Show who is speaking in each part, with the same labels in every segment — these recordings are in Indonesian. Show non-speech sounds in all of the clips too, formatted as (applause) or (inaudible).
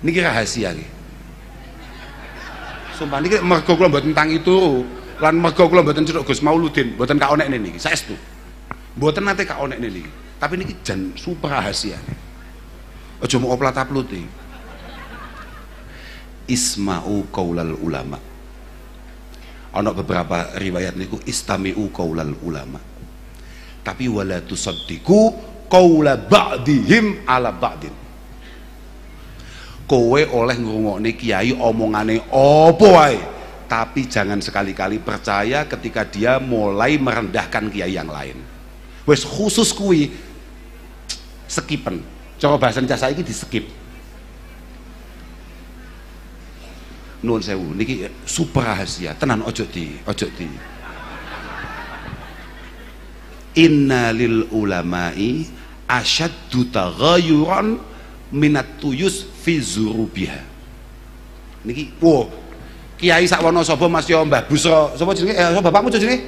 Speaker 1: niki rahasia nggih sumpah niki mergo kula mboten tangi turu lan mergo kula mboten cedhuk Gus Mauludin mboten ka onek niki saestu. Mboten nate ka onek niki. Tapi niki jan super rahasia. Aja mau oplat apluti isma'u qaulal ulama. Ana beberapa riwayat niku istami'u qaulal ulama. Tapi wala tusaddiqu qaula ba'dihim ala ba'din kowe oleh ngrungokne kiai omongane apa wae? Tapi jangan sekali-kali percaya ketika dia mulai merendahkan kiai yang lain. Wes khusus kui skipen. Cara bahasa saya ini di skip. Nuwun sewu niki super rahasia. Tenan ojo di ojo di. Inna lil ulamai asyaddu minat tuyus fi zurubiha. Niki wow. Kiai sakwono sapa Mas? Yo Mbah Busro sapa jenenge? Eh sapa bapakmu jenenge?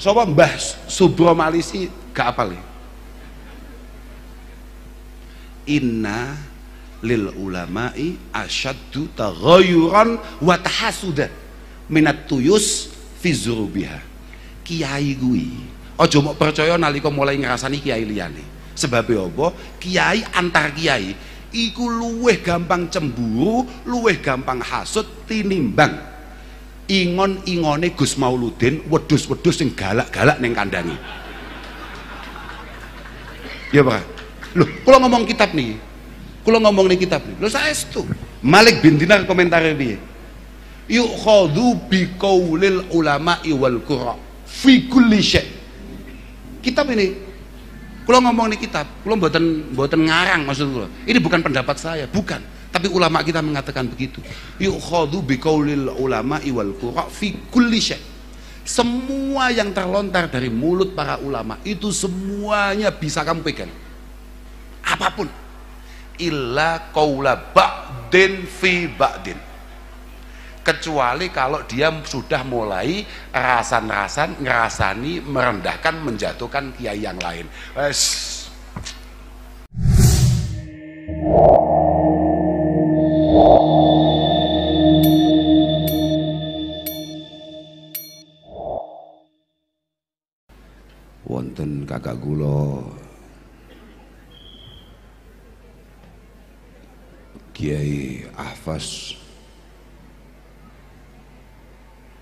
Speaker 1: Sapa? Mbah Subro Malisi gak apal nih inna lil ulamai asyaddu taghayuran wa tahasuda. Minat tuyus fi zurubiha. Kiai kuwi aja mau percaya nalika mulai ngrasani kiai liyane sebab apa? Kiai antar kiai iku luweh gampang cemburu luweh gampang hasud tinimbang. Ingon-ingone Gus Mauludin wedus-wedus sing galak-galak ning kandangi ya Pak. Loh kalau ngomong kitab nih kalau ngomong nih kitab nih lo saya itu Malik bin Dinar komentar dia yuk khodu bi kaulil ulama iwal qura fi kulli kitab ini kalau ngomong nih kitab kalau buatan buatan ngarang maksud gue ini bukan pendapat saya bukan. Tapi ulama kita mengatakan begitu. Yuk khodu bi kaulil ulama iwal qura fi kulli semua yang terlontar dari mulut para ulama itu semuanya bisa kamu pegang. Apa pun. Illa qaula ba'din fi ba'din kecuali kalau dia sudah mulai rasan-rasan ngerasani merendahkan menjatuhkan kiai yang lain. Es wonten kakak gula. Kiai Ahfaz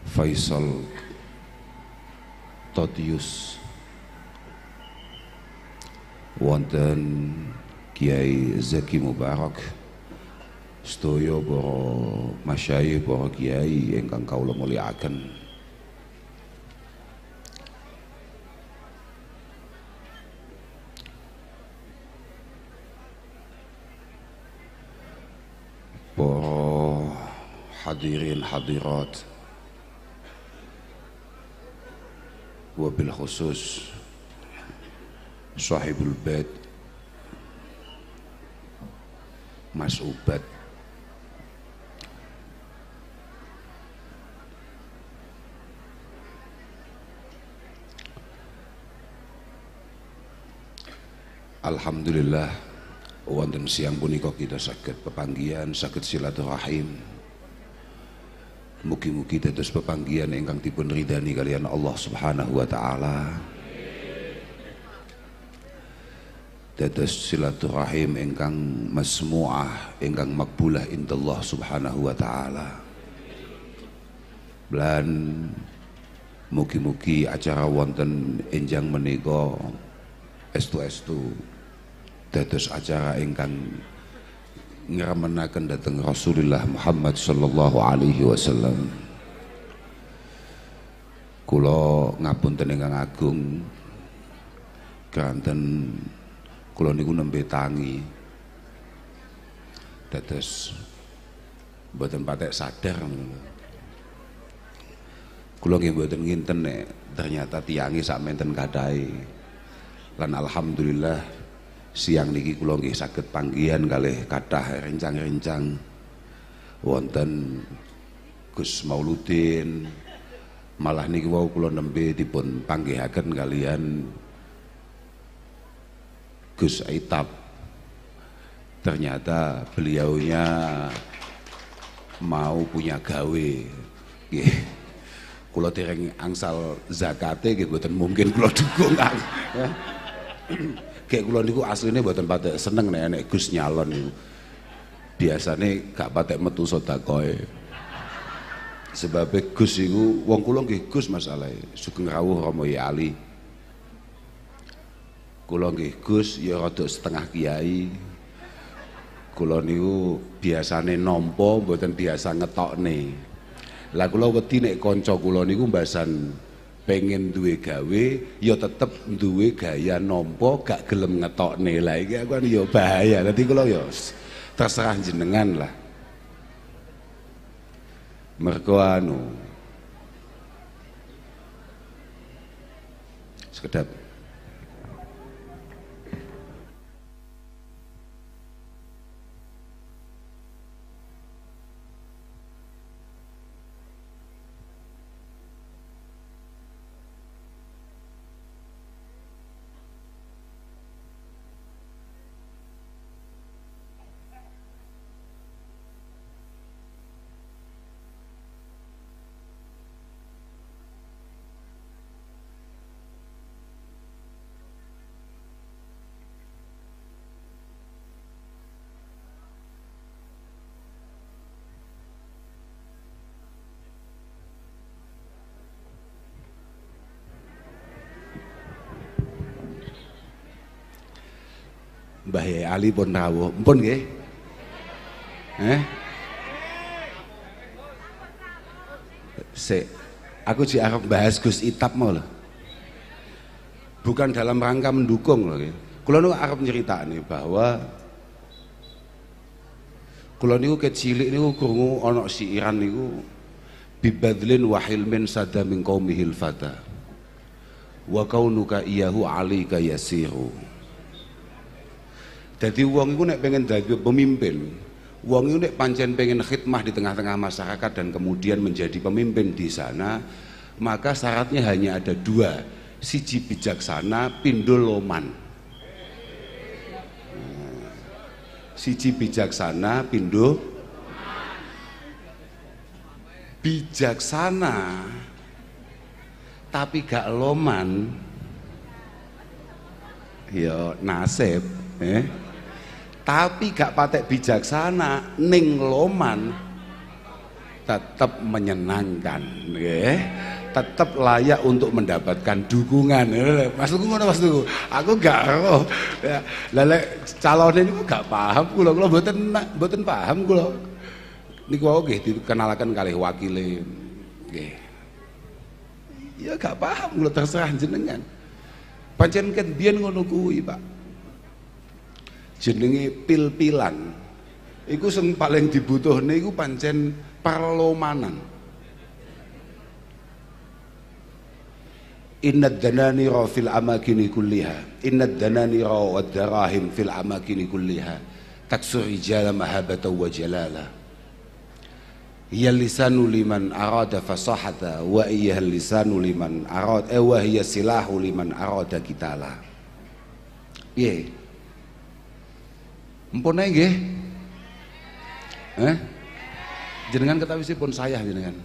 Speaker 1: Faisal Totius wonten Kiai Zaki Mubarak sedaya para masyayikh para kiai ingkang kawula mulyakaken para hadirin hadirat wabil khusus. Sahibul bait. Mas Ubad Alhamdulillah wonten siang punika kita sakit pepanggian sakit silaturahim mugi-mugi dados pepanggian ingkang dipun ridani kalian Allah Subhanahu wa taala. Dados silaturahim ingkang masmuah ingkang makbulah indallah Subhanahu wa taala. Lan mugi-mugi acara wonten enjang menika estu-estu dados acara ingkang ngramenaken dhateng Rasulullah Muhammad sallallahu alaihi wasallam. Kula ngapunten ingkang agung. Kanten kula niku nembe tangi. Dados mboten patek sadar. Kula nggih mboten nginten nek ternyata tiangi sak menten kadai lan alhamdulillah siang niki kula nggih saged panggihan kalih kathah rencang-rencang. Wonten Gus Mauludin. Malah niki wau kula nembe dipun panggihaken kalian Gus Aitab. Ternyata beliaunya mau punya gawe. Nggih. Kula dereng angsal zakate nggih mboten mungkin kula dukung ya. Kayak kula niku asline mboten patek seneng nek nek Gus nyalon niku. Biasane gak patek metu sedakoe sebab Gus iku wong kula nggih Gus masalahe. Sugeng rawuh Rama Ali. Kula nggih Gus ya rada setengah kiai. Kula niku biasane nampa mboten biasa ngetokne. Lah kula wedi nek kanca kula niku mbasan pengen duwe gawe ya tetep duwe gaya nampa gak gelem ngetokne. Lah iki aku kan ya bahaya. Dadi kula ya terserah jenengan lah. Mergo anu sekedap Mbah Ali pun rawuh. Mpun nggih. Eh? Se, aku sih arep bahas Gus Itap mau. Bukan dalam rangka mendukung loh. Kulo nu arep nyeritakne bahwa kulo niku kecilik niku krungu ana siiran niku bibadlin wa hilmin sada min qaumihil fata wa kaunuka iyahu alika yasiru jadi wong itu nek pengen jadi pemimpin, wong itu nek pancen pengen khidmah di tengah-tengah masyarakat dan kemudian menjadi pemimpin di sana, maka syaratnya hanya ada dua, siji bijaksana, pindo loman. Nah, siji bijaksana, pindo bijaksana tapi gak loman. Ya nasib eh tapi gak patek bijaksana ning loman tetap menyenangkan ya tetap layak untuk mendapatkan dukungan. Maksudku ngono maksudku aku gak roh ya lele calon ini gak paham kula. Kula mboten mboten paham kula. Niku wau nggih dikenalkan kali wakile nggih. Ya gak paham kula terserah jenengan. Pancen kan biyen ngono kuwi Pak jenenge pil-pilan. Iku sing paling dibutuhne iku pancen parlomanan Innad dananira fil amakini kulliha. Innad dananira wa darahim fil amakini kulliha. Taksur rijala mahabata wa jalala. Hiya lisanu liman arada fasahata Wa iya lisanu liman arada Eh wa hiya silahu liman arada kitala. Yeah Mpun nggih. Eh? Jenengan pun saya jenengan.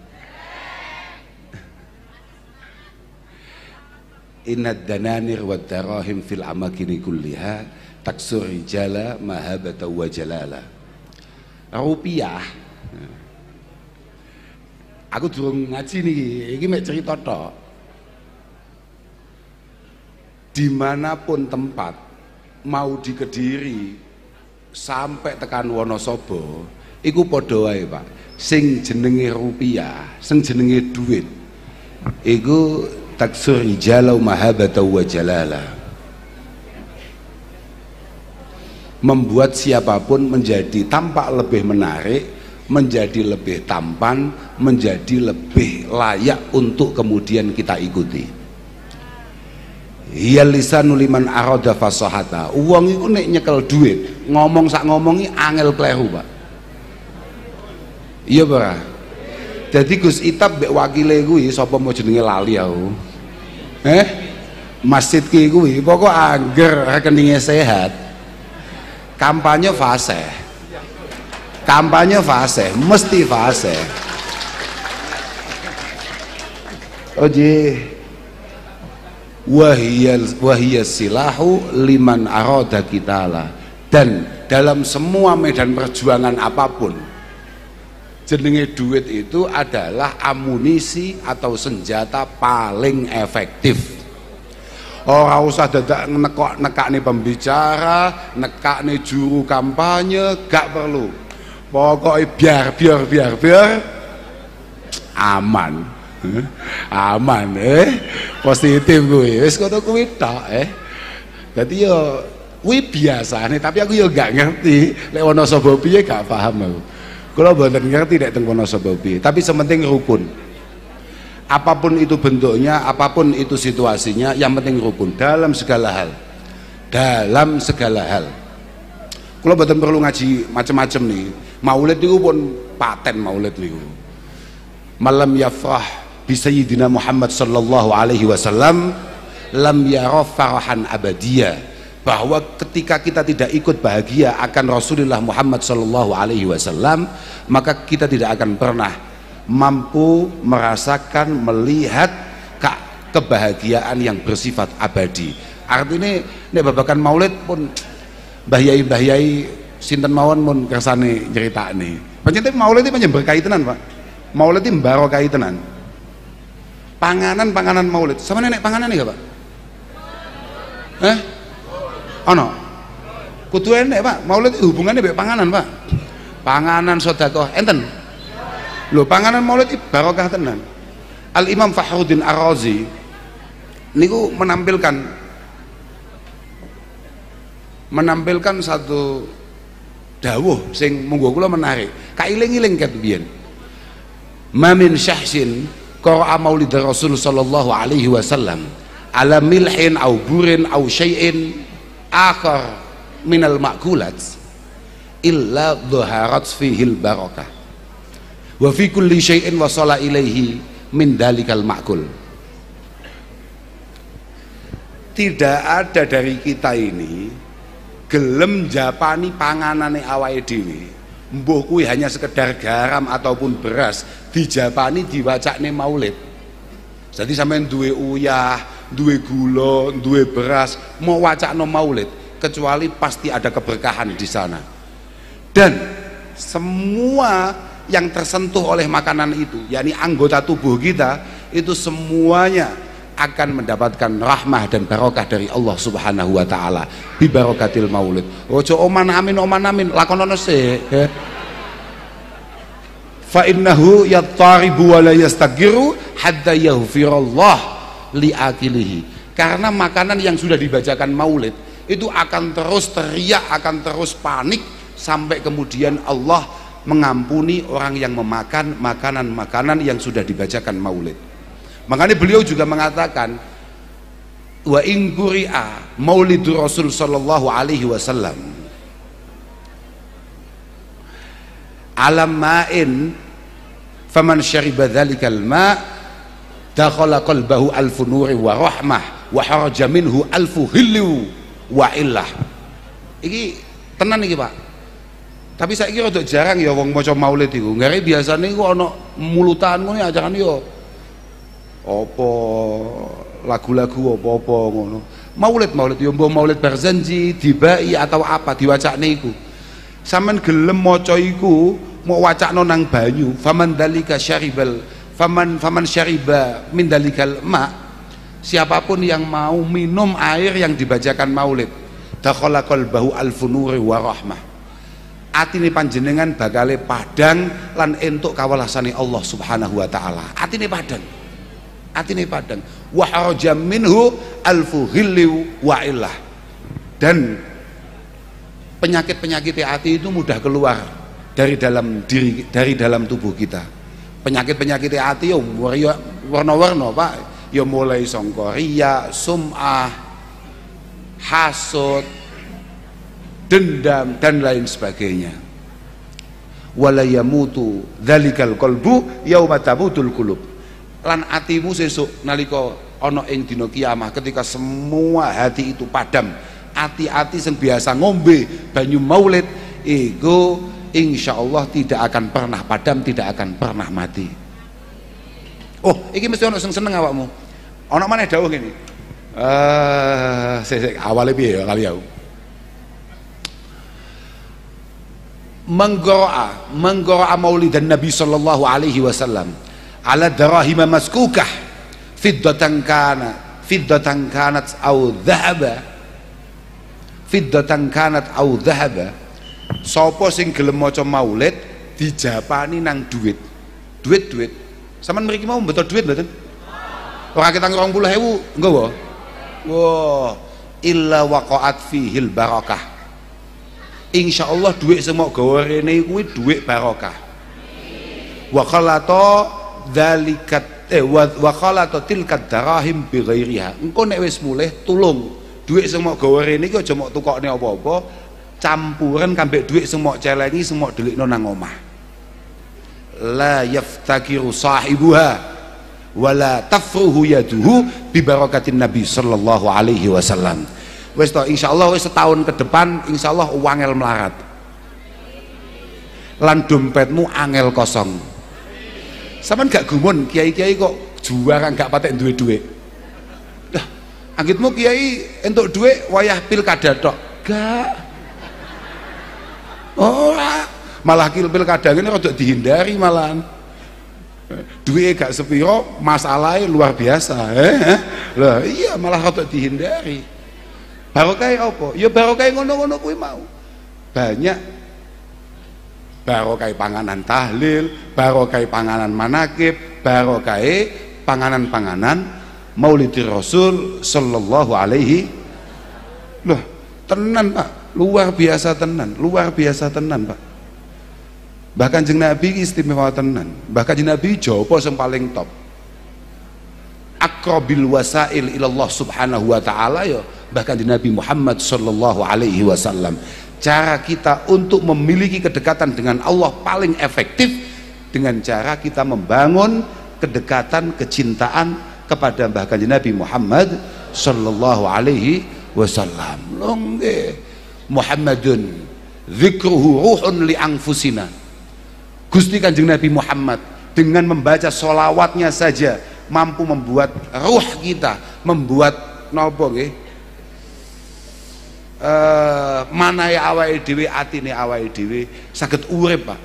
Speaker 1: Inna dananir wa darahim fil amakini kulliha taksur rijala mahabata wa jalala. Rupiah. Aku durung ngaji nih, ini mek cerita tok. Di mana pun tempat, mau di Kediri, sampai tekan Wonosobo iku padha Pak. Sing jenenge rupiah sing jenenge duit iku taksur jalau mahabata wa jalala. Membuat siapa pun menjadi tampak lebih menarik menjadi lebih tampan menjadi lebih layak untuk kemudian kita ikuti Hiya lisanu liman arada fasahata. Wong iku nek nyekel duit, ngomong sak ngomongi angel klehu, Pak. Iya, Pak. Jadi Gus Itap mbek wakile kuwi sapa mau jenenge lali aku. Eh? Masjid ki kuwi pokok angger rekeningnya sehat. kampanye fase kampanye fase mesti fase Oji wahiyal wahiyas silahu liman aroda kitala dan dalam semua medan perjuangan apa pun jenenge duit itu adalah amunisi atau senjata paling efektif Orang usah dadak nekok nekak nih pembicara, nekak nih juru kampanye, gak perlu. Pokoknya biar biar biar biar aman. Aman eh? Positif gue wis kono kuwi tok eh? Dadi yo kuwi biasa nih tapi aku yo gak ngerti. Lek ono sapa piye gak paham aku. Kula mboten ngerti nek teng Wonosobo piye tapi sementing rukun. Apa pun itu bentuknya apa pun itu situasinya yang penting rukun. Dalam segala hal. Dalam segala hal. Kalau betul perlu ngaji macam-macam nih. Maulid itu pun paten maulid nih malam yafrah bisayyidina Muhammad sallallahu alaihi wasallam lam yara farahan abadiyah. Bahwa ketika kita tidak ikut bahagia akan Rasulullah Muhammad sallallahu alaihi wasallam maka kita tidak akan pernah mampu merasakan melihat kebahagiaan yang bersifat abadi. Artinya ini babakan maulid pun bahyai sinten mawon pun kersane cerita nih pancen maulid itu berkaitan pak. Maulid itu mbaro kaitan panganan panganan maulid. Sama nenek panganan nih pak? Eh? Ono? Kudu enek pak. Maulid hubungannya be panganan pak. Panganan sodako enten? Lho panganan maulid itu barokah tenan. Al Imam Fakhruddin Ar-Razi niku menampilkan menampilkan satu dawuh sing monggo kula menarik. Kailing-iling ket. Mamin syahsin qara'a maulid Rasul sallallahu alaihi wasallam ala milhin au burin au syai'in akhar minal makulat illa dhaharat fihil barakah. Wa fi kulli syai'in wasala ilaihi min dalikal ma'kul. Tidak ada dari kita ini gelem japani panganane awake dhewe mbuh kuwi hanya sekedar garam ataupun beras dijapani diwacakne maulid. Jadi sampean duwe uyah duwe gula duwe beras mau wacakno maulid kecuali pasti ada keberkahan di sana. Dan semua yang tersentuh oleh makanan itu yakni anggota tubuh kita itu semuanya akan mendapatkan rahmah dan barokah dari Allah Subhanahu wa taala. Bi barokatil maulid. Ojo oman amin oman amin. Lakonono se fa innahu yattaribu wa la yastagiru hatta yaghfirallah li akilihi. Karena makanan yang sudah dibacakan maulid itu akan terus teriak akan terus panik sampai kemudian Allah mengampuni orang yang memakan makanan-makanan yang sudah dibacakan maulid makanya beliau juga mengatakan wa in quri'a maulidu rasul sallallahu alaihi wasallam. Alam ma'in faman syariba dhalikal ma' dakhala qalbahu alfu nuri wa rahmah wa haraja minhu alfu hillu wa illah. Iki tenan iki Pak. Tapi saya kira jarang ya wong maca maulid iku. Ngare biasane iku ana mulutan ngono ajaran yo apa lagu-lagu apa-apa ngono. Maulid maulid yo mbok maulid barzanji dibai atau apa diwacakne iku. Sampean gelem maca iku mau wacakno nang banyu faman dalika syaribal faman faman syariba min dalikal ma. Siapa pun yang mau minum air yang dibacakan maulid dakhala qalbahu alfunuri wa rahmah. Atine panjenengan bakale padang lan entuk kawelasane Allah Subhanahu wa taala. Atine padang atine padang. Wa haraja minhu alfu hillu wa illah. Dan penyakit-penyakit hati itu mudah keluar dari dalam diri dari dalam tubuh kita. Penyakit-penyakit hati yo warna-warna Pak. Yo mulai songkoria sum'ah hasud dendam dan lain sebagainya. Wala yamutu dzalikal qalbu yauma tabutul qulub lan atimu sesuk nalika ana ing dina kiamah ketika semua hati itu padam hati-hati sing biasa ngombe banyu maulid ego insya Allah tidak akan pernah padam tidak akan pernah mati. Oh ini mesti orang seneng awakmu. Orang mana dawuh ini eh uh, awalnya piye ya kali aku? Menggoro'a menggoro'a maulidan Nabi sallallahu alaihi wasallam ala darahima maskukah. Fiddatan kana fiddatan kanat au dhahaba. Fiddatan kanat au dhahaba. Sapa sing gelem maca maulid dijapani nang duit. Duit duit sampean mriki mau betul duit mboten? Ora kita 20000 nggawa wah illa waqa'at fihil barakah. Insyaallah duit semua gawa rene kuwi duit barokah. Wa khalata dzalikat eh wa khalata tilkat darahim bi ghairiha engko nek wis mulih tulung. Duit semua gawa rene iki aja mok tukokne apa-apa campuran kambek duit semua celengi semua delik nang omah. La yaftakiru sahibuha wala tafruhu yaduhu bi barakatin nabi sallallahu alaihi wasallam. Wis to insyaallah wis setahun ke depan insyaallah uangel melarat. Lan dompetmu angel kosong sampean gak gumun kiai-kiai kok juaran gak patek duwe duit lah anggitmu kiai entuk duit wayah pilkada tok gak Oh, malah kadang ini rada dihindari malahan. Duit gak sepiro, masalahnya luar biasa. Eh? Lah iya malah rada dihindari. Barokah apa? Ya barokah ngono-ngono kuwi mau. Banyak barokah panganan tahlil, barokah panganan manakib, barokah panganan-panganan Maulidir Rasul sallallahu alaihi. Loh, tenan Pak. Luar biasa tenan luar biasa tenan pak. Bahkan jeng nabi istimewa tenan. Bahkan jeng nabi jopo yang paling top. Akrobil wasail ilallah subhanahu wa ta'ala ya. Bahkan di Nabi Muhammad sallallahu alaihi wasallam cara kita untuk memiliki kedekatan dengan Allah paling efektif dengan cara kita membangun kedekatan kecintaan kepada bahkan Nabi Muhammad sallallahu alaihi wasallam. Longge Muhammadun zikruhu ruhun li anfusina. Gusti Kanjeng Nabi Muhammad dengan membaca solawatnya saja mampu membuat ruh kita membuat nopo uh, mana ya awal dewi atine awal dewi sakit urip Pak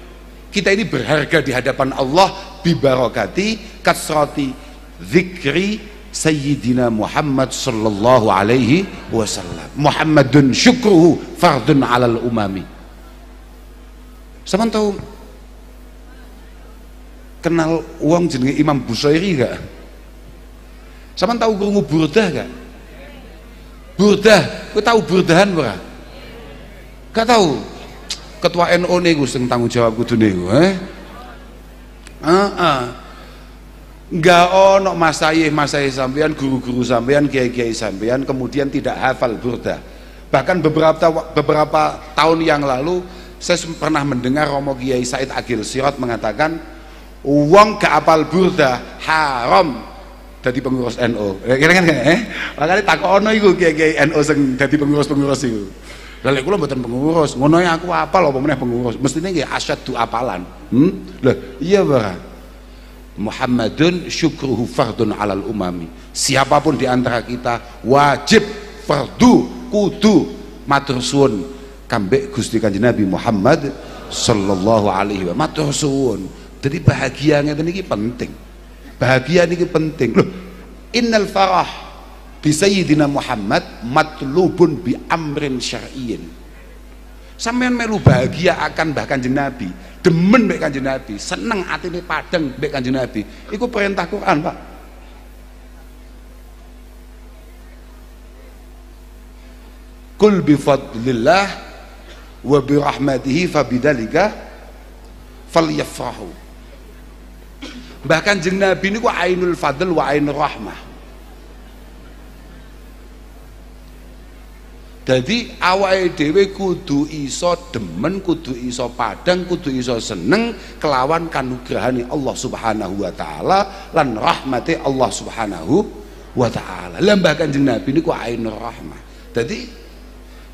Speaker 1: kita ini berharga di hadapan Allah bibarokati kasroti zikri Sayyidina Muhammad sallallahu alaihi wasallam Muhammadun syukruhu fardun alal umami Sama tahu kenal uang jenenge Imam Busairi gak? Sama tahu krungu burdah gak? Burdah, kau tahu burdahan ora? Gak tahu. Ketua NU nih gue tanggung jawab kudu nih eh? Ah, ah nggak ono masayih masayih sampean guru-guru sampean kiai-kiai sampean kemudian tidak hafal burda bahkan beberapa beberapa tahun yang lalu saya pernah mendengar Romo Kiai Said Agil Sirot mengatakan uang gak apal burda haram jadi pengurus NU eh, kira kan eh makanya tak ono itu kiai-kiai NU sing jadi pengurus-pengurus itu Lalu kula mboten pengurus, ngono aku apal apa meneh pengurus. Mestine nggih asyaddu apalan. Hmm? Lah, iya bara. Muhammadun syukruhu fardun alal umami siapa pun di antara kita wajib fardu kudu matur suwun kambek Gusti Kanjeng Nabi Muhammad sallallahu alaihi wa matur suwun jadi bahagia ini penting bahagia ini penting. Loh innal farah bi sayyidina Muhammad matlubun bi amrin syar'iyyin. Sampean melu bahagia akan bahkan kanjeng Nabi demen mbek kanjeng Nabi seneng atine padang mbek kanjeng Nabi. Iku perintah Quran Pak. Kul bi fadlillah wa bi rahmatihi bidzalika falyafrahu bahkan jeng Nabi niku ainul fadl wa ainur rahmah Jadi awake dhewe kudu iso demen, kudu iso padang, kudu iso seneng kelawan kanugrahane Allah Subhanahu wa taala lan rahmati Allah Subhanahu wa taala. Lah Kanjeng Nabi niku ainur rahmah. Jadi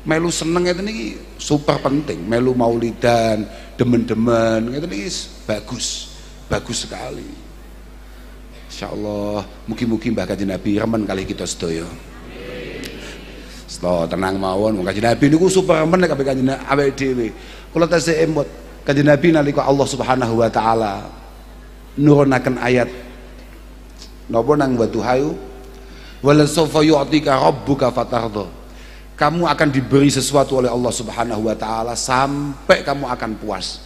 Speaker 1: melu seneng itu nih super penting melu maulidan demen-demen itu nih bagus bagus sekali. Insya Allah mungkin-mungkin mbah kaji Nabi remen kali kita sedoyo Setelah tenang mawon kaji Nabi ini super remen kaji Nabi dewi kalau tasih emot kaji Nabi nalika Allah Subhanahu wa taala nurunaken ayat napa nang watu hayu wala sawfa yu'tika rabbuka fatardha. Kamu akan diberi sesuatu oleh Allah Subhanahu wa taala sampai kamu akan puas.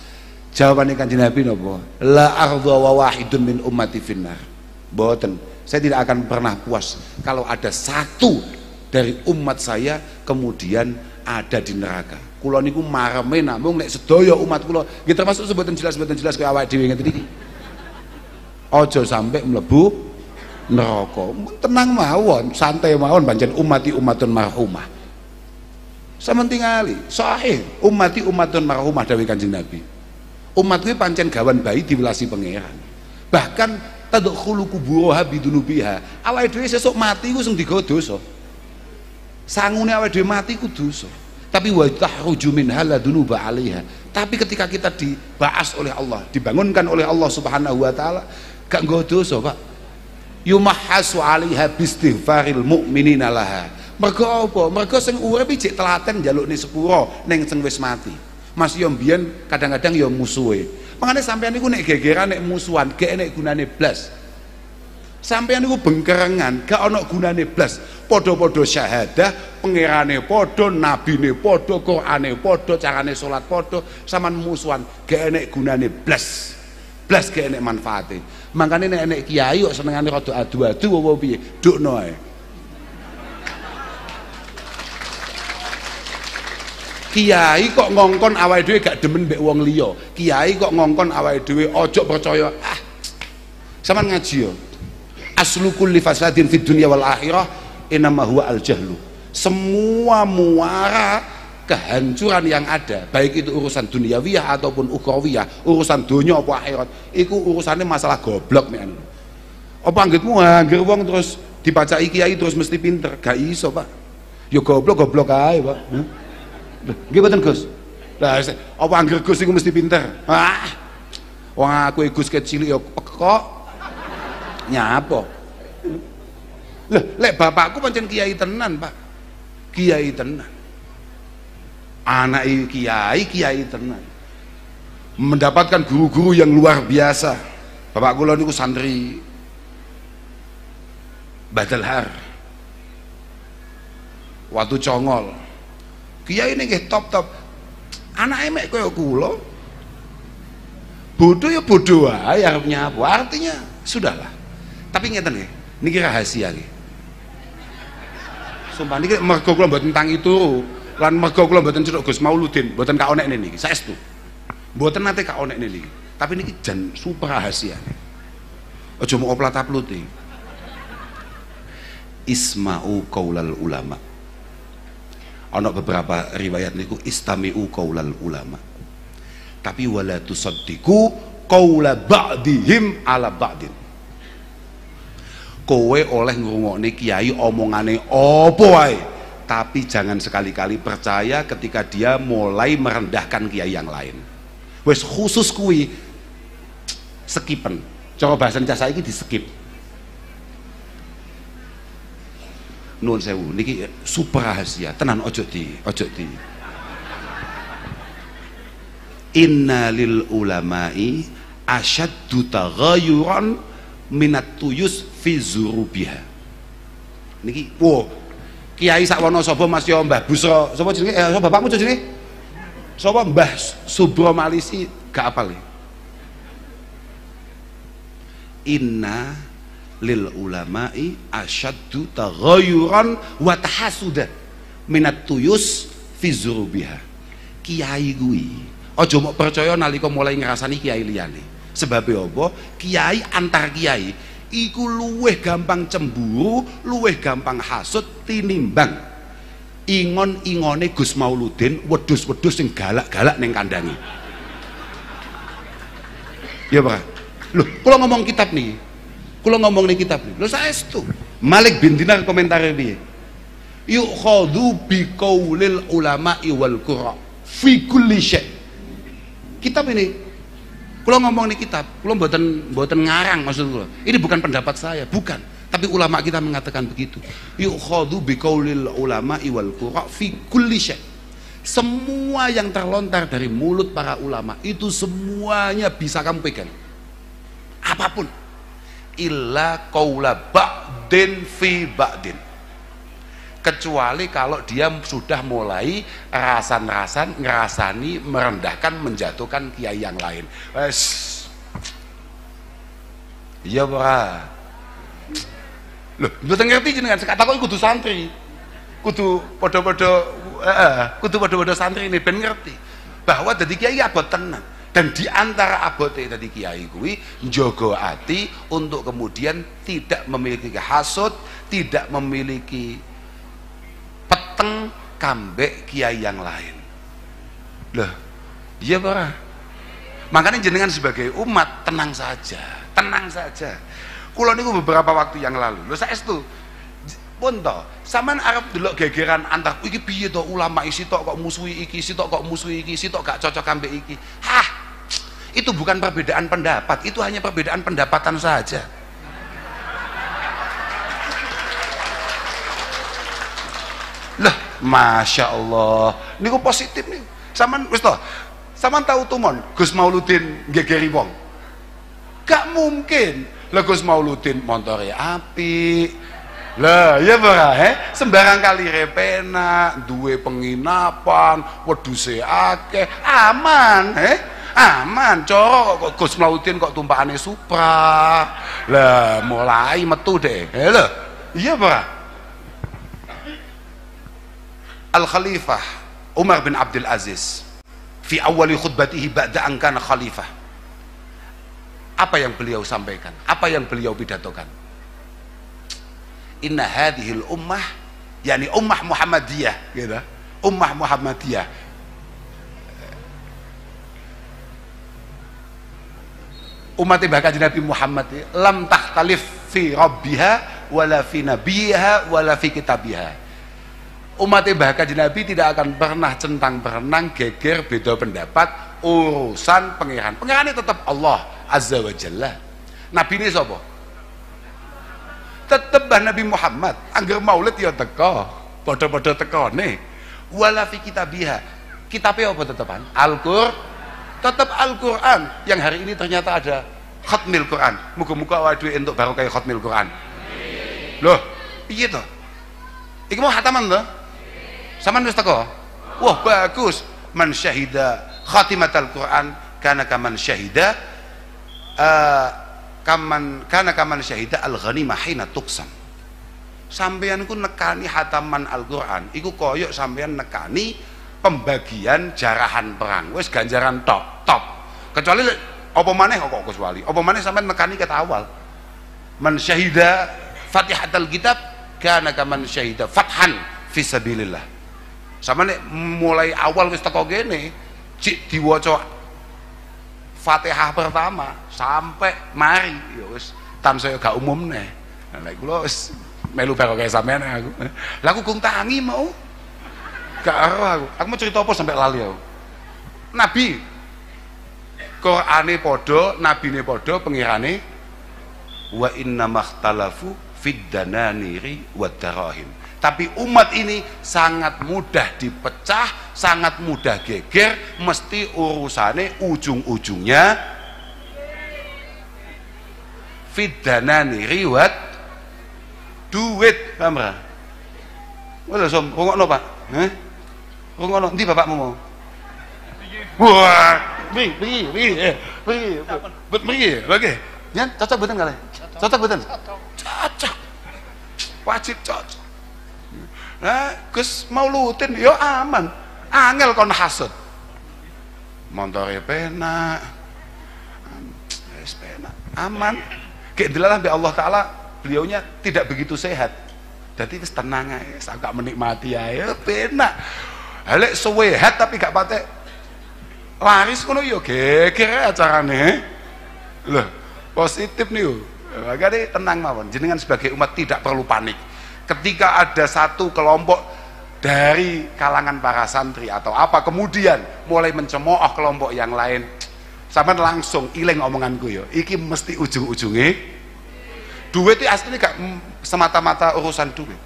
Speaker 1: Jawabannya kan Nabi nopo? La ardha wa wahidun min ummati finnar. Boten. Saya tidak akan pernah puas kalau ada satu dari umat saya kemudian ada di neraka. Kulo niku mareme namung nek sedaya umat kula nggih termasuk sebutan jelas sebutan jelas kaya awake dhewe ngeten iki. Aja sampai mlebu neraka. Tenang mawon, santai mawon pancen umati umatun marhumah. Sama tinggali, sahih umati umatun marhumah dari Kanjeng Nabi. Umat kuwi pancen gawan bayi diwelasi pangeran. Bahkan tadkhulu kuburoha bidunubiha. Awake dhewe sesuk mati ku sing digawa dosa. Sangune awake dhewe mati ku dosa. Tapi wa tahruju min haladunuba 'alaiha. Tapi ketika kita dibahas oleh Allah, dibangunkan oleh Allah Subhanahu wa taala, gak nggawa dosa, Pak. Yumahhasu 'alaiha bistighfaril mu'minina laha mergo apa mergo sing urip cek telaten njalukne sepuro ning sing wis mati Mas yo mbiyen kadang-kadang yo musuhe. Makanya sampean niku nek gegeran nek musuhan gak enek gunane blas. Sampean niku bengkerengan gak ana gunane blas. Padha-padha syahadah pangerane padha nabine padha Qur'ane padha carane salat padha sampean musuhan gak enek gunane blas. Blas gak enek manfaate. Makane nek enek kiai kok senengane rada adu-adu apa piye? Dukno ae Kiai kok ngongkon awake dhewe gak demen mbek wong liya. Kiai kok ngongkon awake dhewe ojo percaya. Ah. Saman ngaji yo. Aslu kulli fasadin fid dunya wal akhirah inama huwa al jahlu. Semua muara kehancuran yang ada, baik itu urusan duniawiyah ataupun ukhrawiyah, urusan dunia apa akhirat, itu urusannya masalah goblok nih. Apa anggitmu angger wong terus dibaca kiai terus mesti pinter? Gak iso, Pak. Yo goblok goblok ae, Pak. Hmm? Nggih mboten Gus. Lah apa anggere Gus iku mesti pinter. Ah. Wong aku Gus kecil ya kok nyapa. Lah lek bapakku pancen kiai tenan, Pak. Kiai tenan. Anak kiai, kiai tenan. Mendapatkan guru-guru yang luar biasa. Bapak kula niku santri Badalhar. Waktu congol kiai ini nggih top-top. Anak emek kaya kula bodoh ya bodoh wae arepnya apa? Artinya sudahlah. Tapi ngeten nggih niki rahasia nggih. Sumpah niki mergo kula mboten tentang itu lan mergo kula mboten cedhok Gus Mauludin mboten ka onek niki saestu mboten nate ka onek niki. Tapi niki jan super rahasia. Aja mau oplat upload isma'u qaulal ulama ana beberapa riwayat niku istami'u qaulal ulama. Tapi wala tusaddiqu qaula ba'dihim ala ba'din. Kowe oleh ngrungokne kiai omongane apa wae? Tapi jangan sekali-kali percaya ketika dia mulai merendahkan kiai yang lain. Wes khusus kui skipen. Cara bahasa saya ini di skip nuwun sewu niki super rahasia. Tenan ojo di ojo di. Inna lil ulamai asyaddu taghayuran minat tuyus fi zurubiha. Niki wo kiai sakwono sapa Mas yo Mbah Busro? Sapa jenenge? Eh sapa bapakmu jenenge? Sapa? Mbah Subro Malisi gak apal inna lil ulama'i asyaddu taghayyuran wa tahasuda minat tuyus fi zurubiha. Kiai kuwi aja mau percaya nalika mulai ngrasani kiai liyane. Sebab apa? Kiai antar kiai iku luweh gampang cemburu luweh gampang hasud tinimbang. Ingon-ingone Gus Mauludin wedhus-wedhus sing galak-galak ning kandangi ya Pak lho kula ngomong kitab nih kalau ngomong nih kitab lho saya itu Malik bin Dinar komentar piye yukhadhu biqaulil ulama'i wal qura fi kulli syai. Kitab ini kalau ngomong ini kitab kalau buatan buatan ngarang maksud gue ini bukan pendapat saya bukan. Tapi ulama kita mengatakan begitu. Yukhadhu biqaulil ulama'i wal qura fi kulli syai. Semua yang terlontar dari mulut para ulama itu semuanya bisa kamu pegang. Apa pun illa qaula ba'din fi ba'din. Kecuali kalau dia sudah mulai rasan-rasan ngerasani merendahkan menjatuhkan kiai yang lain. Wes. Iya ora loh mboten ngerti jenengan? Kata kok kudu santri. Kudu podo-podo eh, kudu podo-podo santri ini ben ngerti. Bahwa jadi kiai abot tenan dan di antara abote tadi kiai kuwi njogo ati untuk kemudian tidak memiliki hasut, tidak memiliki peteng kambek kiai yang lain. Loh, iya para. Makanya jenengan sebagai umat tenang saja, tenang saja. Kulo niku beberapa waktu yang lalu, lho saya pun to sampean arep delok gegeran antar iki piye to ulama isi tok kok musuhi iki tok kok musuhi iki tok gak cocok ambek iki hah itu bukan perbedaan pendapat, itu hanya perbedaan pendapatan saja. Lah, masya Allah, ini kok positif nih. Saman, wis toh, saman tahu mon, Gus Mauludin gegeri wong. Gak mungkin. Lah Gus Mauludin montore api, lah, ya bara, eh? Sembarang kali repena, duwe penginapan, weduse akeh, aman, eh? Aman coro kok Gus Mlaudin kok tumpakane Supra. Lah mulai metu deh. Eh, iya Pak. Al Khalifah Umar bin Abdul Aziz fi awali khutbatihi ba'da an kana khalifah. Apa yang beliau sampaikan? Apa yang beliau pidatokan? Inna hadhil ummah yakni ummah Muhammadiyah gitu. Ummah Muhammadiyah umat bahkan Nabi Muhammad lam takhtalif fi rabbiha wala fi nabiha wala fi kitabiha. Umat bahkan Nabi tidak akan pernah centang berenang geger beda pendapat urusan pangeran. Pangeran tetap Allah azza wa jalla. Nabi ini sapa tetep Nabi Muhammad. Angger maulid ya teko padha-padha tekone. Wala fi kitabiha. Kitabnya apa tetepan? Al-Qur'an tetap Al-Quran. Yang hari ini ternyata ada khutmil Quran. Muka-muka waduh untuk baru kayak khutmil Quran. Loh iya toh iki mau hataman loh sama nulis teko? Wah bagus. Man syahida khatimat Al-Quran karena kaman syahida uh, kaman karena kaman syahida al-ghanimah hina tuksam sampean ku nekani hataman Al-Quran iku koyok sampean nekani pembagian jarahan perang. Wes ganjaran top top. Kecuali apa maneh kok kecuali apa maneh sampai nekani kata awal? Man syahida fatihatul kitab kana kaman syahida fathan fisabilillah sama nih mulai awal wis teko gene cik diwaca Fatihah pertama sampai mari. Ya tan saya gak umum nih nah kula wis melu baru kayak sampean aku. Laku kung tangi mau gak ero aku. Aku mau cerita apa sampai lali aku? Nabi. Qur'ane podo nabine podo pengirane wa inna makhtalafu fid dananiri wad darahim. Tapi umat ini sangat mudah dipecah sangat mudah geger mesti urusane ujung-ujungnya fid dananiri wad duit. Paham ra? Wala som, rungokno Pak. Ngono, ndi bapakmu mau? Wah, pergi, pergi, pergi, eh, pergi, pergi, oke. Ya, cocok betul kali? Cocok betul? Cocok. Wajib cocok. Nah, Gus mau lutin, yo aman. Angel kon hasud. Montore penak. Wis penak, aman. Kayak dilalah Allah Taala, beliaunya tidak begitu sehat. Jadi tenang aja, agak menikmati aja, Halek sewehat tapi gak patek laris kono yo geger acarane. Loh, positif nih. Makanya tenang mawon. Jenengan sebagai umat tidak perlu panik. ketika ada satu kelompok dari kalangan para santri atau apa kemudian mulai mencemooh kelompok yang lain sama langsung ileng omonganku yo iki mesti ujung-ujungnya duit itu aslinya gak semata-mata urusan duit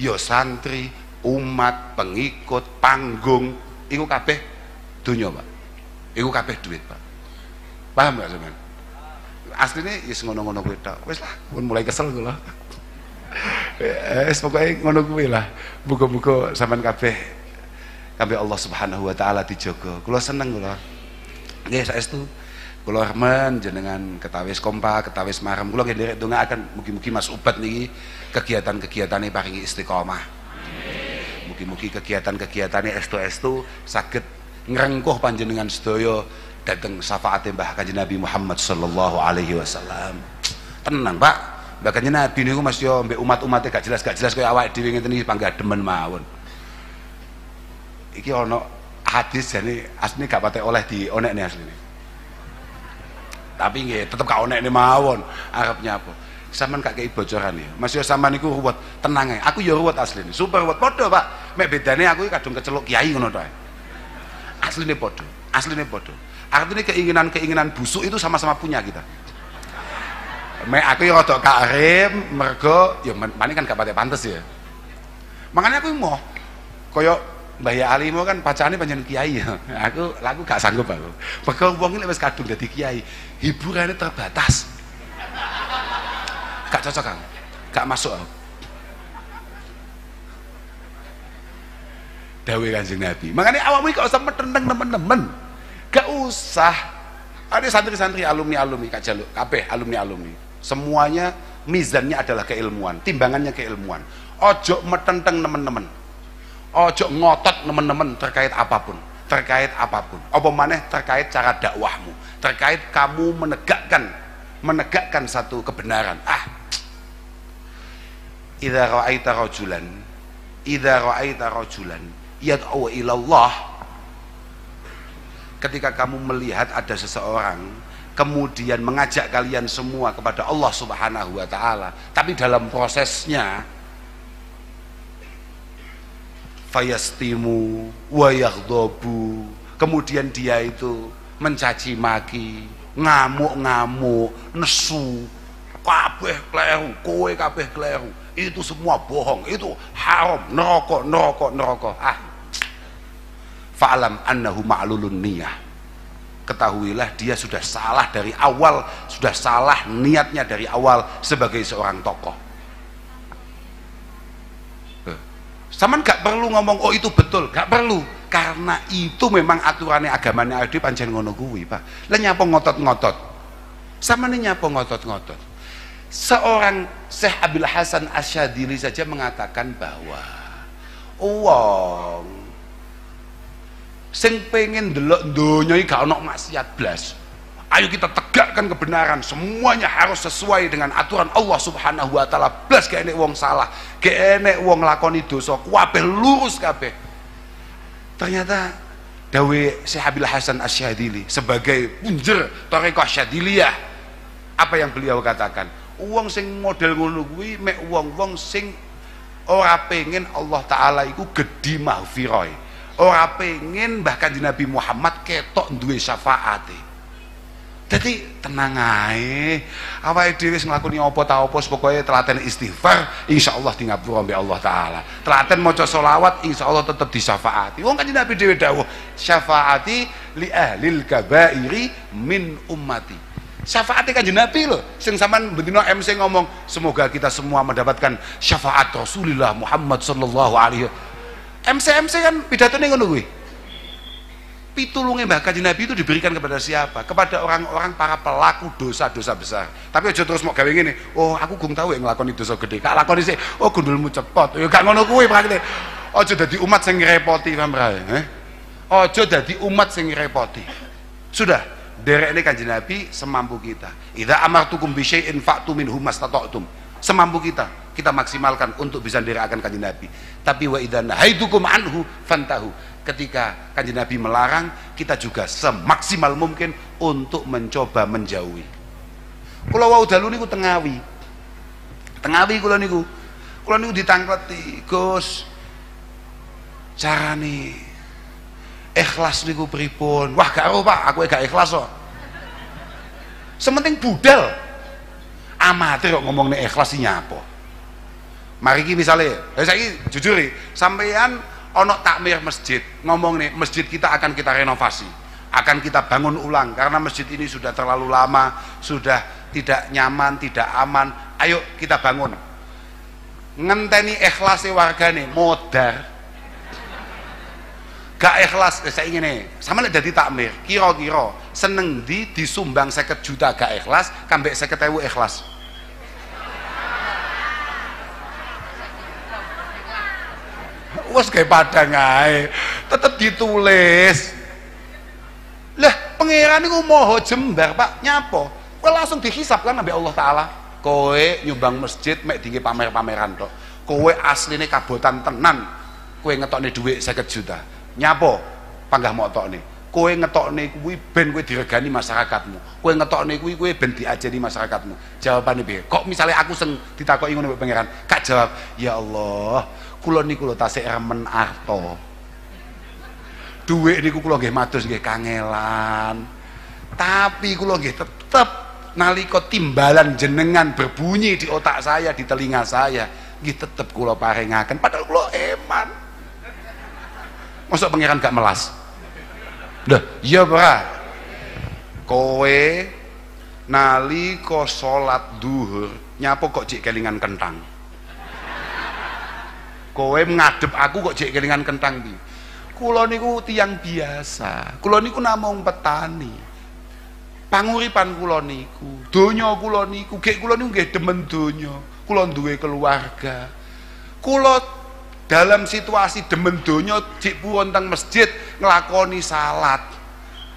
Speaker 1: yo santri umat pengikut panggung. Iku kabeh dunia pak. Iku kabeh duit pak. Paham gak semen aslinya ya ngono-ngono kuwi tok. Wis lah pun mulai kesel kula (laughs) wis pokoke ngono kuwi lah. Buka-buka sampean kabeh kabeh Allah Subhanahu wa taala dijogo kula seneng kula nggih saestu. Kula remen jenengan ketawis kompak ketawis marem. Kula nggih nderek akan mugi-mugi Mas Ubat niki kegiatan-kegiatane paringi istiqomah mugi-mugi kegiatan-kegiatane estu-estu saged ngrengkuh panjenengan sedaya datang syafaat Mbah Kanjeng Nabi Muhammad sallallahu alaihi wasallam. Tenang, Pak. Mbah Kanjeng Nabi niku Mas yo mbek umat-umate gak jelas gak jelas kaya awake dhewe ngeten iki panggah demen mawon. Iki ana hadis jane asline gak pate oleh di onekne asline. Tapi nggih tetep gak onekne mawon. Arepnya apa? Saman gak kei bocoran ya. Mas yo sampean niku ruwet, tenang ae. Aku yo ruwet asline. Super ruwet padha, Pak. Mek bedane aku kadung keceluk kiai ngono to. Asline padha. Asline padha. Artinya keinginan-keinginan busuk itu sama-sama punya kita. Me aku yang rodok karim, mergo ya mana kan gak pati pantes ya. Makanya aku mau koyo Mbah Ya Ali mau kan pacane panjenengan kiai ya. (laughs) Aku lagu gak sanggup aku. Mergo wong wis kadung dadi kiai, hiburannya terbatas. Gak cocok kan? Gak masuk aku. Dawe Kanjeng Nabi. Makanya awakmu kok usah metenteng temen-temen. Gak usah. Ada santri-santri alumni-alumni Kak Jaluk, kabeh alumni-alumni. Semuanya mizannya adalah keilmuan, timbangannya keilmuan. Ojo metenteng teman-teman. Ojo ngotot teman-teman terkait apa pun, terkait apa pun. Apa maneh terkait cara dakwahmu, terkait kamu menegakkan menegakkan satu kebenaran. Ah. Idza ra'aita rajulan, idza ra'aita rajulan yad'u ila Allah ketika kamu melihat ada seseorang kemudian mengajak kalian semua kepada Allah Subhanahu wa taala tapi dalam prosesnya fayastimu wa yaghdabu kemudian dia itu mencaci maki ngamuk-ngamuk nesu kabeh kleru kowe kabeh kleru itu semua bohong. Itu haram. Neraka neraka neraka. Ah. Fa'alam annahu ma'lulun niyah. Ketahuilah dia sudah salah dari awal sudah salah niatnya dari awal sebagai seorang tokoh. Saman gak perlu ngomong oh itu betul, gak perlu. Karena itu memang aturannya agamanya ada pancen ngono kuwi, Pak. Nyapa ngotot-ngotot. Sama nih nyapa ngotot-ngotot. Seorang Syekh Abil Hasan Asyadili saja mengatakan bahwa uang sing pengen delok donya iki gak ono maksiat blas. Ayo kita tegakkan kebenaran. Semuanya harus sesuai dengan aturan Allah subhanahu wa ta'ala. Blas gak enek wong salah gak enek wong lakoni dosa. Kabeh lurus kabeh. Ternyata dawe Syekh Abil Hasan Asyadili sebagai punjer Tarekat Syadiliyah apa yang beliau katakan uang sing model ngono kuwi mek wong-wong sing ora pengen Allah taala iku gedhi mahfirah ora pengen bahkan di Nabi Muhammad ketok duwe syafaat jadi tenang ae awake dhewe wis nglakoni apa ta apa pokoke telaten istighfar insyaallah di ngapura Allah taala. Telaten maca selawat insyaallah tetep disyafaati. Wong kanjeng Nabi dhewe dawuh syafaati li ahlil kabairi min ummati syafaatnya kanjeng Nabi loh sing sampean bendina MC ngomong semoga kita semua mendapatkan syafaat Rasulullah Muhammad sallallahu alaihi wasallam MC-MC kan pidato nih ngono gue pitulungnya Mbah Kanjeng Nabi itu diberikan kepada siapa? Kepada orang-orang para pelaku dosa-dosa besar. Tapi aja terus mau gawe ngene, oh aku gung tahu yang nglakoni dosa gede. Kak lakoni sih, oh gundulmu cepot. Ya gak ngono kuwi praktek. Aja dadi umat sing ngrepoti paham eh? Aja dadi umat sing ngrepoti. Sudah, derek ini kanjeng Nabi semampu kita. Idza amartukum bi syai'in fa'tu minhu mastata'tum. Semampu kita kita maksimalkan untuk bisa akan kanjeng Nabi. Tapi wa idan haitukum anhu fantahu. Ketika kanjeng Nabi melarang, kita juga semaksimal mungkin untuk mencoba menjauhi. Kula wau dalu niku tengawi. Tengawi kula niku kula niku ditangkleti Gus carane ikhlas niku pripun? Wah gak ero Pak. Aku gak ikhlas kok. Sementing budal. Amatir kok ngomong nih ikhlas ini apa mari ki misalnya ya saya jujur nih sampean ono takmir masjid ngomong nih masjid kita akan kita renovasi akan kita bangun ulang karena masjid ini sudah terlalu lama sudah tidak nyaman tidak aman. Ayo kita bangun. Ngenteni ikhlasnya nih modar gak ikhlas. Eh, saya ingin nih sama lihat jadi takmir. Kira-kira seneng di disumbang seket juta gak ikhlas kambek seket ewu ikhlas? Wes kayak padang ae. Tetep ditulis. Lah pangeran itu moho jembar pak. Nyapo kowe langsung dihisap kan nabi Allah Ta'ala. Kowe nyumbang masjid mek tinggi pamer-pameran tok. Kowe asline kabotan tenan. Kowe ngetokne duit seket juta nyapo? Panggah motok nih kowe ngetokne kuwi ben kowe diregani masyarakatmu. Kowe ngetokne kuwi kowe ben diajari masyarakatmu. Jawabane piye? Kok misalnya aku seng ditakoki ngono pangeran? Kak jawab ya Allah kula niku lho tasik remen arto. Duit niku kula nggih mados nggih kangelan. Tapi kula nggih tetep nalika timbalan jenengan berbunyi di otak saya di telinga saya nggih tetep kula paringaken. Padahal Masa pangeran gak melas? Dah, iya ora. Kowe nalika salat duhur nyapo kok cek kelingan kentang. Kowe ngadep aku kok cek kelingan kentang di. Kula niku tiang biasa. Kula niku namung petani. Panguripan kula niku, donya kula niku, gek kula niku nggih demen. Kula duwe keluarga. Kula dalam situasi demen donya cik puwon masjid nglakoni salat.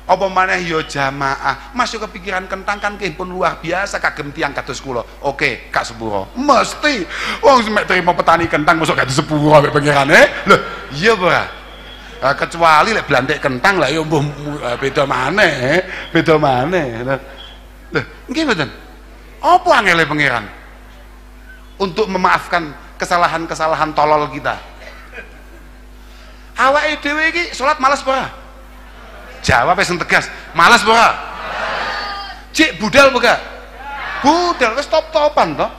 Speaker 1: Apa maneh? Ya jamaah. Mas yo kepikiran kentang kan pun luar biasa kagem tiang kados kula. Oke kak sepuro. Mesti. Wong semek terima petani kentang masuk kados sepuro mek eh? Lho iya ora? Kecuali lek kentang lah ya mbuh eh, beda maneh beda maneh lho nggih mboten? Apa angele pangeran? Untuk memaafkan kesalahan-kesalahan tolol kita. Awak dhewe salat malas apa jawab yang tegas malas apa cik budal apa budal wis top-topan toh.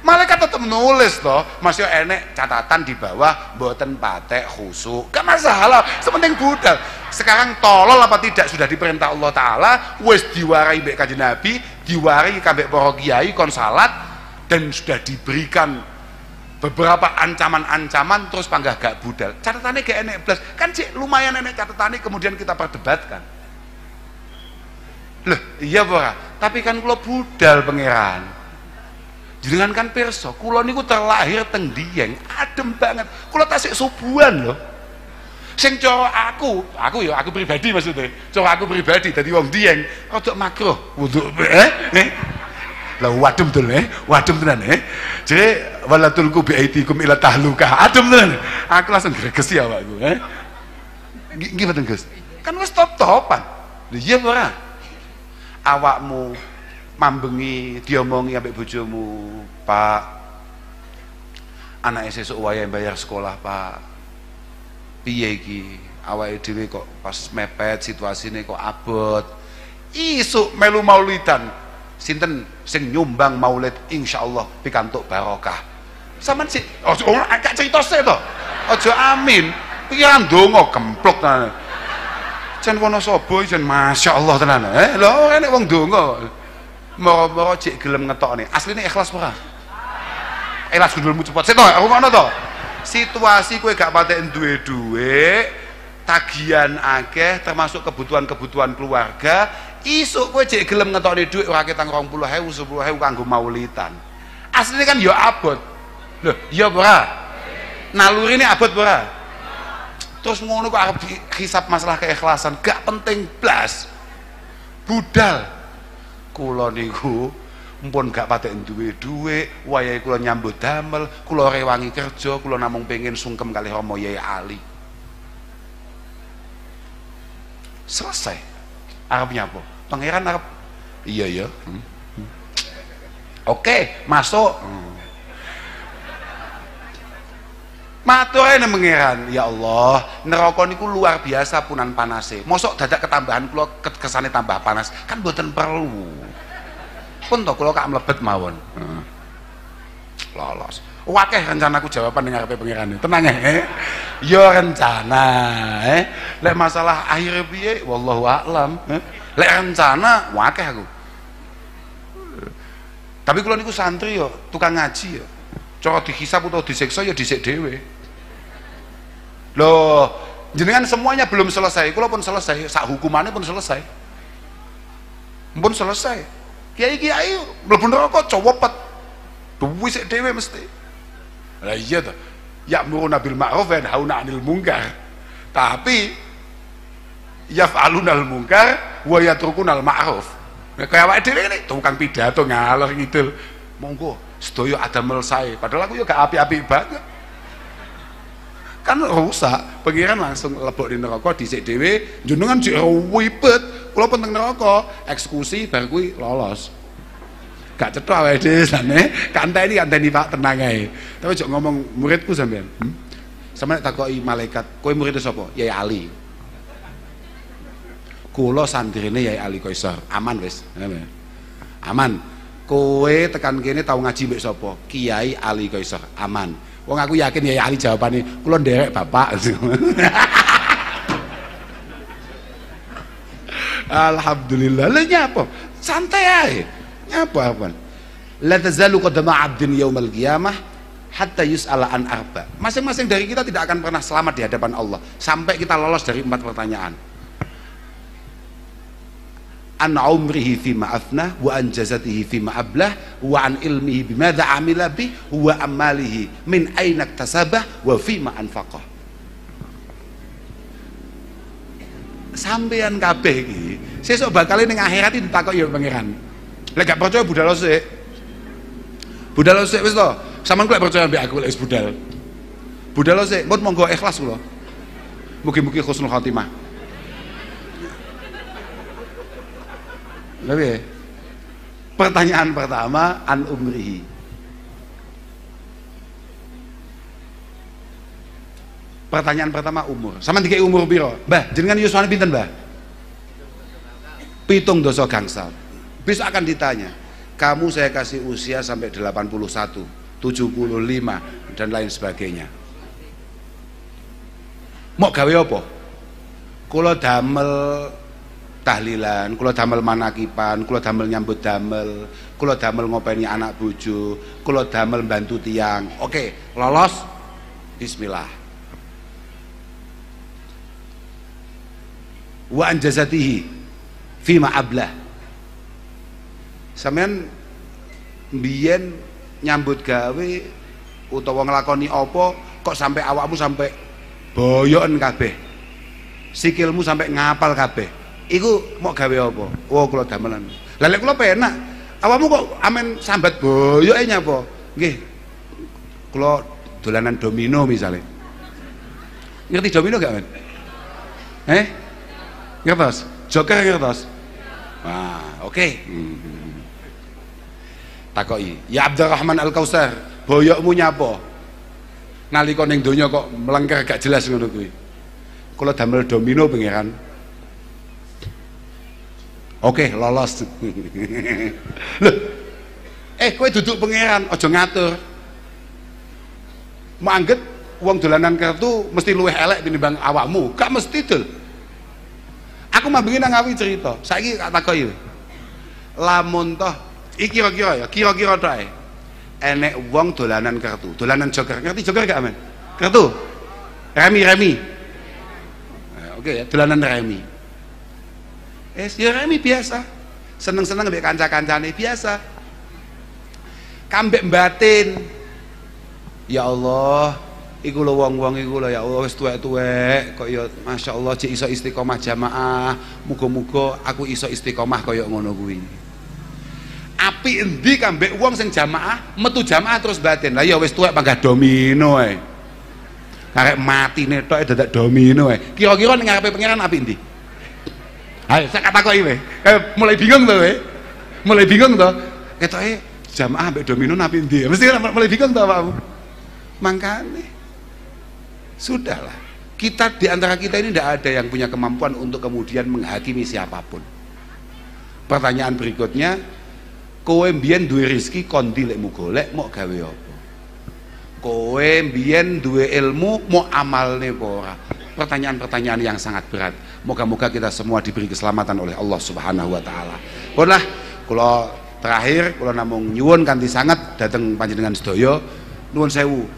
Speaker 1: Malaikat tetap nulis toh masih enek catatan di bawah buatan patek khusuk. Gak masalah sepenting budal. Sekarang tolol apa tidak sudah diperintah Allah Ta'ala wis diwarai mbek kajian Nabi diwarai kabek para kiai kon salat dan sudah diberikan beberapa ancaman-ancaman terus panggah gak budal. Catatannya gak enek belas kan cik lumayan enek catatannya kemudian kita perdebatkan. Loh iya bora tapi kan kalau budal pangeran. Jangan kan perso kulo niku terlahir teng dieng. Adem banget. Kulo tasik subuhan loh sing coro aku aku ya aku pribadi maksudnya. Coro aku pribadi tadi wong dieng rodok makro untuk eh, eh lah wadem tuh eh? Wadem tenan eh? Jadi walatul ku bi aitikum ila tahluka adem tenan. Aku langsung gregesi awakku eh? Gimana Gus? Kan wis top-topan. Lha iya ora? Awakmu mambengi diomongi ambek bojomu Pak. Anak sesuk wayahe bayar sekolah Pak. Piye iki? Awake dhewe kok pas mepet situasine kok abot. Isuk melu maulidan. Sinten sing nyumbang maulid insyaallah pikantuk barokah. Sampean sih ojo oh, gak cerita sih to. Ojo amin. Pikiran donga kemplok tenan. Jan Wonosobo jan masyaallah tenan. Eh lho enek wong donga. Moro-moro cek gelem ngetokne. Asline ikhlas ora? Ikhlas gundulmu cepet sik to aku ngono to. Situasi kowe gak patek duwe duwe tagihan akeh termasuk kebutuhan-kebutuhan keluarga isuk kowe jek gelem ngetokne dhuwit ora ketang 20.000 10.000 kanggo maulitan. Asline kan ya abot. Lho ya ora? Nalurine abot ora? Terus ngono kok arep hisap masalah keikhlasan gak penting blas. Budal. Kula niku mpun gak patek duwe dhuwit wayahe kula nyambut damel kula rewangi kerja kula namung pengen sungkem kali Romo Yai Ali. Selesai. Arabnya apa? Pangeran Arab. Iya ya. Hmm. Hmm. Oke, masuk. Hmm. Matur ae mengeran, ya Allah, neraka niku luar biasa punan panase. Mosok dadak ketambahan kula kesane tambah panas, kan mboten perlu. Pun to kula kak mlebet mawon. Heeh. Lolos. Wakeh rencanaku jawaban ngarepe pangeran. Tenang eh. Ya rencana, eh. Lek masalah akhir piye wallahu a'lam, eh. Lek rencana wakeh aku. Tapi kula niku santri yo, tukang ngaji yo. Cara dihisap atau disiksa ya dhisik dhewe. Loh, jenengan semuanya belum selesai, kula pun selesai, sak hukumannya pun selesai. Pun selesai. Kiai-kiai mlebu neraka cowopet. Duwi sik dhewe mesti. Lah iya to. Ya'muruna bil ma'ruf wa yanhauna 'anil munkar. Tapi yaf'alunal munkar wa yatrukunal ma'ruf. Nah, kayak awake dhewe ini tukang pidato ngalor ngidul. Monggo sedaya adamel sae. Padahal aku ya gak api-api banget. Kan rusak, pengiran langsung lebok di neraka dhisik dhewe, jenengan sik wibet. Kula penteng neraka, eksekusi bar kuwi lolos. Gak cetha awake dhewe sane, kanteni kanteni Pak tenang ae. Tapi ojo ngomong muridku sampean. Hmm? Sampe takoki malaikat, kowe murid sapa? Yai Ali. Kula santrine Yai Ali Kaisar. Aman wis. Aman. Kowe tekan kene tau ngaji mbek sapa? Kiai Ali Kaisar. Aman. Wong aku yakin Yai Ali jawabane, kula nderek Bapak. (laughs) Alhamdulillah. Lah nyapa? Santai ae. Nyapa apa? La tazalu qadama 'abdin yaumal qiyamah hatta yus'ala an arba. Masing-masing dari kita tidak akan pernah selamat di hadapan Allah sampai kita lolos dari empat pertanyaan. An umrihi fi ma'afna wa an jazatihi fi ma'ablah wa an ilmihi bimadha amila bi wa amalihi min aina tasabah wa fi ma anfaqah. Sampean kabeh iki sesuk bakal ning akhirat ditakok ya pangeran. Lek gak percaya budal sik. Budal sik wis to. Saman kok percaya mbek aku lek budal. Budal sik, mun monggo ikhlas kula. Mugi-mugi husnul khotimah. Lebih. Pertanyaan pertama an umrihi. Pertanyaan pertama umur. Sama tiga umur biro. Mbah, jenengan yuswane pinten, Mbah? Pitung dosa gangsal. Besok akan ditanya, kamu saya kasih usia sampai 81, 75 dan lain sebagainya. Mau gawe apa? Kula damel tahlilan, kula damel manakipan, kula damel nyambut damel, kula damel ngopeni anak bojo, kula damel bantu tiang. Oke, lolos. Bismillah. Wa anjazatihi fima ablah. Sampeyan mbiyen nyambut gawe utawa nglakoni apa kok sampai awakmu sampai boyoken kabeh. Sikilmu sampai ngapal kabeh. Iku mau gawe apa? Oh, kula damelan. Lah lek kula penak, awakmu kok amen sambat boyoke nyapa? Nggih. Kula dolanan domino misalnya. Ngerti domino gak, Men? Eh? Ngertos? Joker ngertos? Wah, oke. Hmm. Takoki, ya Abdurrahman Al-Kausar, boyokmu nyapa? Nalika ning donya kok melengker gak jelas ngono kuwi. Kula damel domino pangeran. Oke, lolos. Loh. Eh, kowe duduk pangeran, aja ngatur. Mangget wong dolanan kartu mesti luwih elek tinimbang awakmu. Gak mesti dul. Aku mambengi nang ngawi cerita. Saiki tak takoki. Lamun toh iki kira-kira ya, kira-kira tok. Enek wong dolanan kartu, dolanan joker. Ngerti joker gak, Men? Kartu. Remi remi. Nah, Oke ya, dolanan remi. Eh, ya remi biasa. Seneng-seneng mbek kanca-kancane biasa. Kambek batin. Ya Allah, iku lho wong-wong iku lho ya Allah wis tuwek-tuwek kok ya masyaallah cek iso istiqomah jamaah. Muga-muga aku iso istiqomah kaya ngono kuwi. Api endi kambek wong sing jamaah, metu jamaah terus batin. Lah ya wis tuwek panggah domino ae. Karek matine tok dadak domino ae. Kira-kira ning ngarepe pangeran api endi? Ayo saya katakoki kowe. Kayak mulai bingung to kowe. Mulai bingung to. Ketoke jamaah mbek domino api endi? Mesti kan mulai bingung to awakmu. Mangkane Sudahlah. Kita di antara kita ini tidak ada yang punya kemampuan untuk kemudian menghakimi siapa pun. Pertanyaan berikutnya, kowe mbiyen duwe rezeki kondi lek mau gawe apa? Kowe mbiyen duwe ilmu mau amalne apa ora? Pertanyaan-pertanyaan yang sangat berat. Moga-moga kita semua diberi keselamatan oleh Allah Subhanahu wa taala. Punlah kula terakhir kula namung nyuwun kanthi sangat dateng panjenengan sedaya nuwun sewu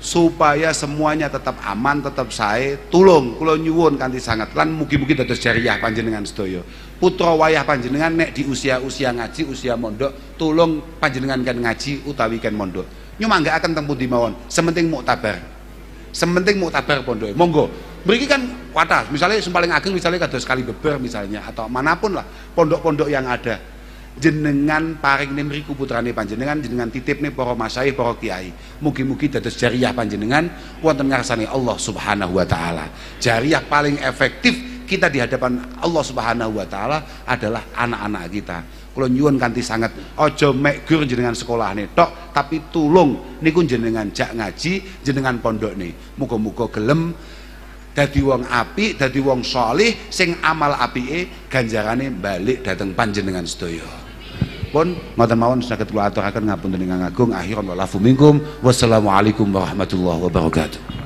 Speaker 1: supaya semuanya tetap aman, tetap sae, tulung kula nyuwun kanthi sangat lan mugi-mugi dados jariah panjenengan sedaya. Putra wayah panjenengan nek di usia-usia ngaji, usia mondok, tulung panjenengan kan ngaji utawi kan mondok. Nyumanggaaken teng pundi mawon, sementing muktabar. Sementing muktabar pondoke. Monggo. Mriki kan misalnya yang paling ageng misalnya kados kali beber misalnya atau mana pun lah pondok-pondok yang ada. Jenengan paring mriku putrane panjenengan jenengan titip nih para masyayikh para kiai. Mugi-mugi dados jariah panjenengan wonten ngarsane Allah Subhanahu wa taala. Jariah paling efektif kita di hadapan Allah Subhanahu wa taala adalah anak-anak kita. Kalau nyuwun kanthi sangat ojo mek jenengan sekolah nih tok tapi tulung niku jenengan jak ngaji jenengan pondok nih muga-muga gelem dadi wong api dadi wong solih sing amal apike ganjarane balik dateng panjenengan sedaya. Pun ngoten mawon saged kula aturaken ngapunten ingkang agung. Akhiran wa lafu wassalamualaikum warahmatullahi wabarakatuh